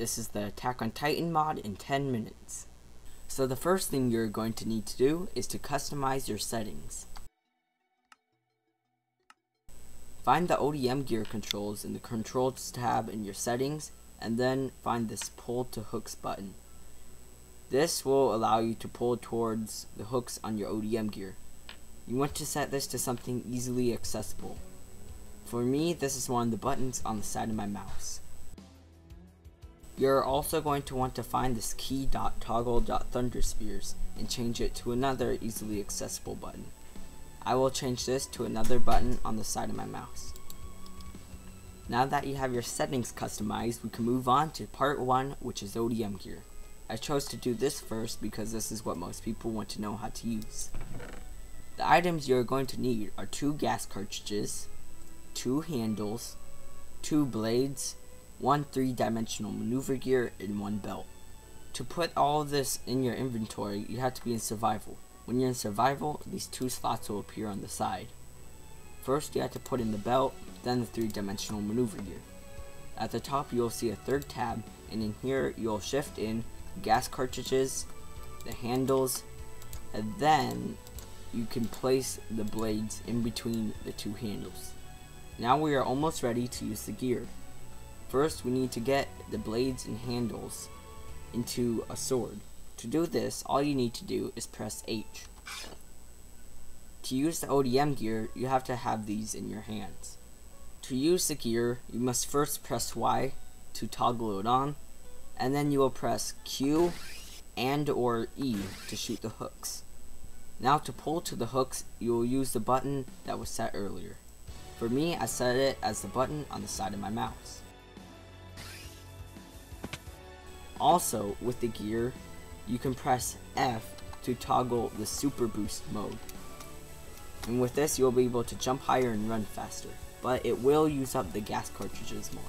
This is the Attack on Titan mod in 10 minutes. So the first thing you're going to need to do is to customize your settings. Find the ODM gear controls in the controls tab in your settings and then find this pull to hooks button. This will allow you to pull towards the hooks on your ODM gear. You want to set this to something easily accessible. For me, this is one of the buttons on the side of my mouse. You're also going to want to find this key.toggle.thunderspears and change it to another easily accessible button. I will change this to another button on the side of my mouse. Now that you have your settings customized, we can move on to part 1 which is ODM gear. I chose to do this first because this is what most people want to know how to use. The items you are going to need are two gas cartridges, two handles, two blades, one three-dimensional maneuver gear, and one belt. To put all this in your inventory, you have to be in survival. When you're in survival, these two slots will appear on the side. First, you have to put in the belt, then the three-dimensional maneuver gear. At the top, you'll see a third tab, and in here, you'll shift in gas cartridges, the handles, and then you can place the blades in between the two handles. Now we are almost ready to use the gear. First, we need to get the blades and handles into a sword. To do this, all you need to do is press H. To use the ODM gear, you have to have these in your hands. To use the gear, you must first press Y to toggle it on, and then you will press Q and or E to shoot the hooks. Now to pull to the hooks, you will use the button that was set earlier. For me, I set it as the button on the side of my mouse. Also, with the gear, you can press F to toggle the super boost mode. And with this, you'll be able to jump higher and run faster, but it will use up the gas cartridges more.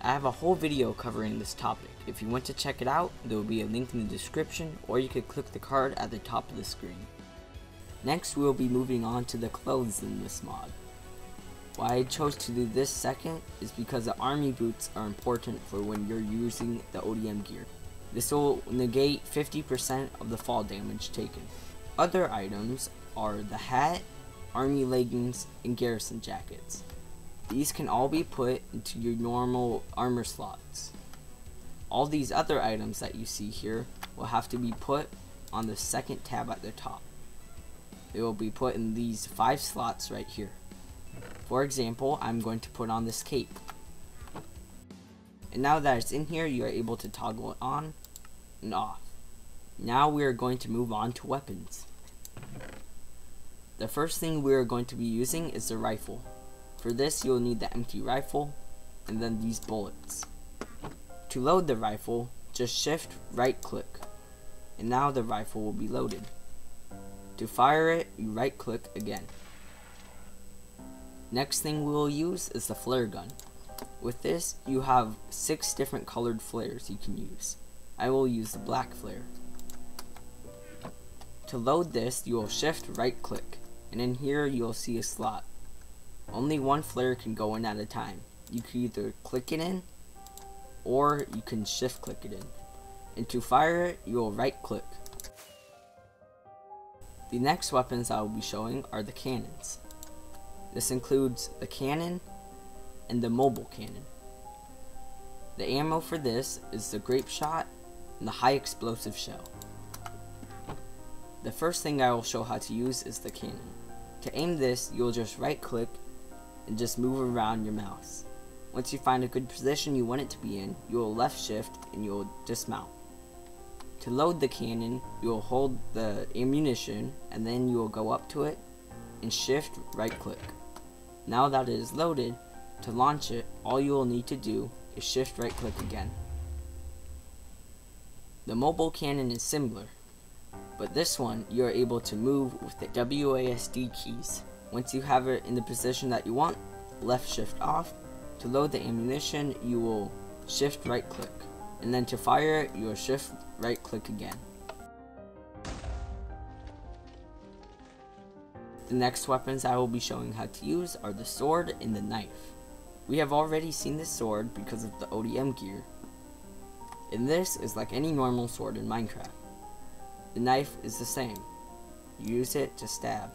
I have a whole video covering this topic. If you want to check it out, there will be a link in the description, or you could click the card at the top of the screen. Next, we will be moving on to the clothes in this mod. Why I chose to do this second is because the army boots are important for when you're using the ODM gear. This will negate 50% of the fall damage taken. Other items are the hat, army leggings, and garrison jackets. These can all be put into your normal armor slots. All these other items that you see here will have to be put on the second tab at the top. They will be put in these five slots right here. For example, I'm going to put on this cape. And now that it's in here, you are able to toggle it on and off. Now we are going to move on to weapons. The first thing we are going to be using is the rifle. For this, you'll need the empty rifle, and then these bullets. To load the rifle, just shift right click, and now the rifle will be loaded. To fire it, you right click again. Next thing we will use is the flare gun. With this, you have six different colored flares you can use. I will use the black flare. To load this, you will shift right click, and in here you will see a slot. Only one flare can go in at a time. You can either click it in, or you can shift click it in. And to fire it, you will right click. The next weapons I will be showing are the cannons. This includes the cannon and the mobile cannon. The ammo for this is the grape shot and the high explosive shell. The first thing I will show how to use is the cannon. To aim this, you'll just right click and just move around your mouse. Once you find a good position you want it to be in, you will left shift and you will dismount. To load the cannon, you will hold the ammunition and then you will go up to it and shift right click. Now that it is loaded, to launch it, all you will need to do is shift right click again. The mobile cannon is similar, but this one you are able to move with the WASD keys. Once you have it in the position that you want, left shift off. To load the ammunition, you will shift right click. And then to fire it, you will shift right click again. The next weapons I will be showing how to use are the sword and the knife. We have already seen this sword because of the ODM gear. And this is like any normal sword in Minecraft. The knife is the same. You use it to stab.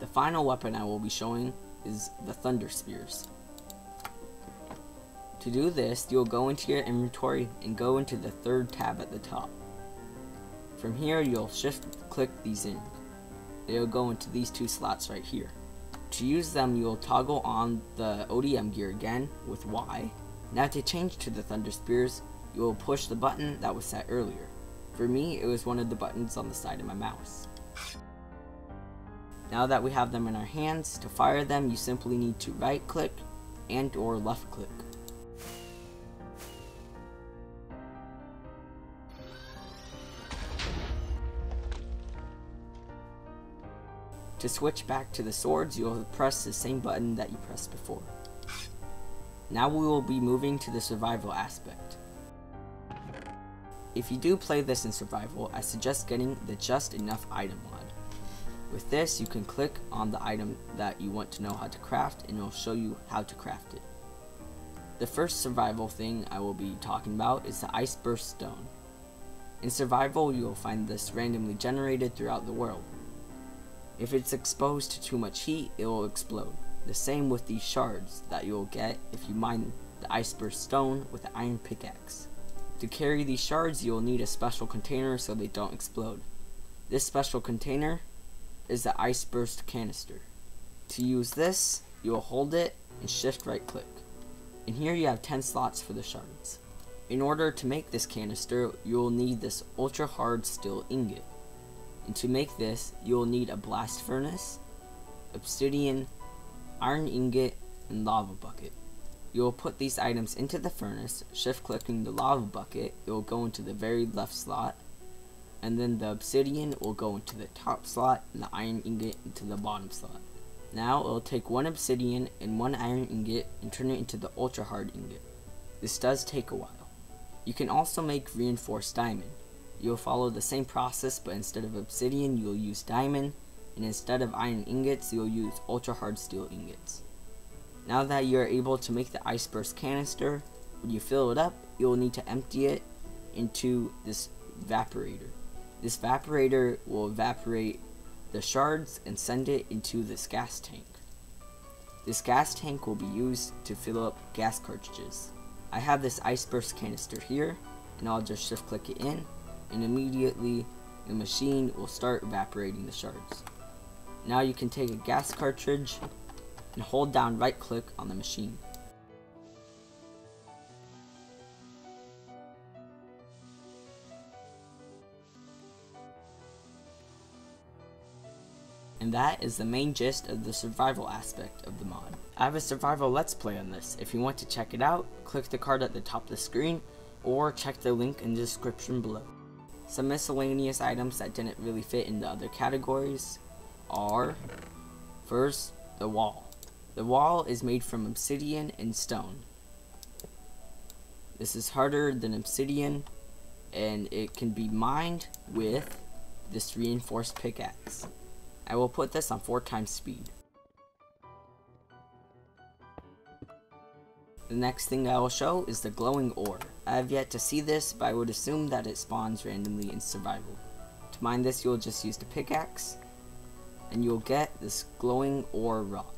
The final weapon I will be showing is the Thunder Spears. To do this, you'll go into your inventory and go into the third tab at the top. From here, you'll shift click these in. They'll go into these two slots right here. To use them, you'll toggle on the ODM gear again with Y. Now to change to the Thunder Spears, you will push the button that was set earlier. For me, it was one of the buttons on the side of my mouse. Now that we have them in our hands, to fire them you simply need to right click and or left click. To switch back to the swords, you'll press the same button that you pressed before. Now we will be moving to the survival aspect. If you do play this in survival, I suggest getting the just enough item mod. With this, you can click on the item that you want to know how to craft and it will show you how to craft it. The first survival thing I will be talking about is the Ice Burst Stone. In survival, you will find this randomly generated throughout the world. If it's exposed to too much heat, it will explode. The same with these shards that you will get if you mine the ice burst stone with an iron pickaxe. To carry these shards, you will need a special container so they don't explode. This special container is the ice burst canister. To use this, you will hold it and shift right click. And here you have 10 slots for the shards. In order to make this canister, you will need this ultra hard steel ingot. And to make this, you will need a blast furnace, obsidian, iron ingot, and lava bucket. You will put these items into the furnace, shift clicking the lava bucket, it will go into the very left slot, and then the obsidian will go into the top slot, and the iron ingot into the bottom slot. Now it will take one obsidian and one iron ingot and turn it into the ultra hard ingot. This does take a while. You can also make reinforced diamond. You'll follow the same process, but instead of obsidian, you'll use diamond, and instead of iron ingots, you'll use ultra hard steel ingots. Now that you are able to make the ice burst canister, when you fill it up, you'll need to empty it into this evaporator. This evaporator will evaporate the shards and send it into this gas tank. This gas tank will be used to fill up gas cartridges. I have this ice burst canister here, and I'll just shift click it in and immediately the machine will start evaporating the shards. Now you can take a gas cartridge and hold down right click on the machine. And that is the main gist of the survival aspect of the mod. I have a survival let's play on this. If you want to check it out, click the card at the top of the screen or check the link in the description below. Some miscellaneous items that didn't really fit in the other categories are first, the wall. The wall is made from obsidian and stone. This is harder than obsidian and it can be mined with this reinforced pickaxe. I will put this on 4 times speed. The next thing I will show is the glowing ore. I have yet to see this, but I would assume that it spawns randomly in survival. To mine this, you'll just use the pickaxe, and you'll get this glowing ore rock.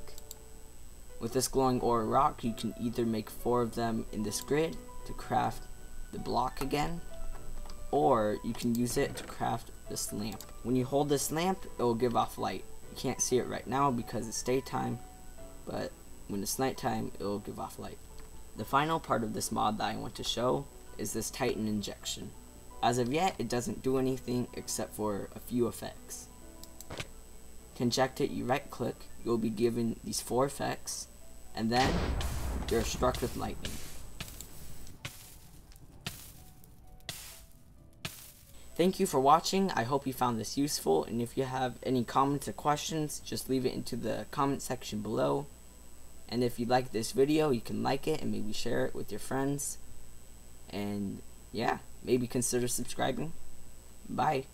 With this glowing ore rock, you can either make four of them in this grid to craft the block again, or you can use it to craft this lamp. When you hold this lamp, it will give off light. You can't see it right now because it's daytime, but when it's nighttime, it will give off light. The final part of this mod that I want to show is this Titan injection. As of yet, it doesn't do anything except for a few effects. To inject it, you right click, you'll be given these four effects, and then you're struck with lightning. Thank you for watching, I hope you found this useful, and if you have any comments or questions, just leave it into the comment section below. And if you like this video, you can like it and maybe share it with your friends. And yeah, maybe consider subscribing. Bye.